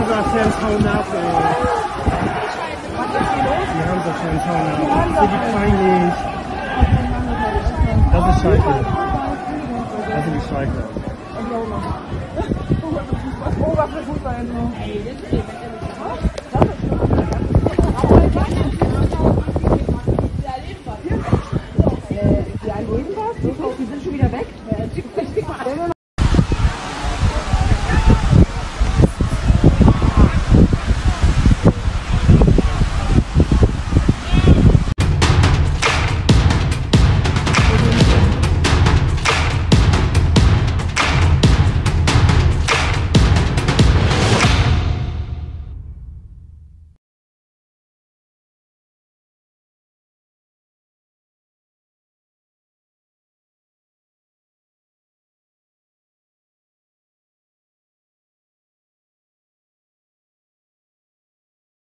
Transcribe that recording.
Hansa-Fans hauen ab, ey. Die Hansa-Fans hauen ab. Richtig peinlich. Das ist scheiße. Das ist scheiße. Oh, was für Fußball.